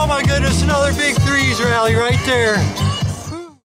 Oh my goodness, another big threes rally right there.